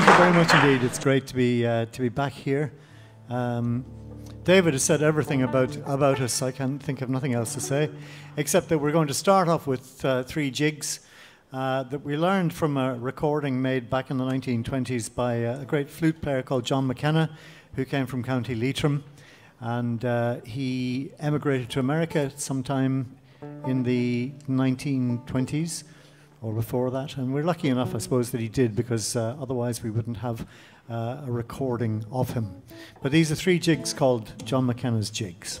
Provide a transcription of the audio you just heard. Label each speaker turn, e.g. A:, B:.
A: Thank you very much indeed. It's great to be uh, to be back here. Um, David has said everything about about us. I can think of nothing else to say, except that we're going to start off with uh, three jigs uh, that we learned from a recording made back in the 1920s by a great flute player called John McKenna, who came from County Leitrim, and uh, he emigrated to America sometime in the 1920s or before that. And we're lucky enough, I suppose, that he did because uh, otherwise we wouldn't have uh, a recording of him. But these are three jigs called John McKenna's Jigs.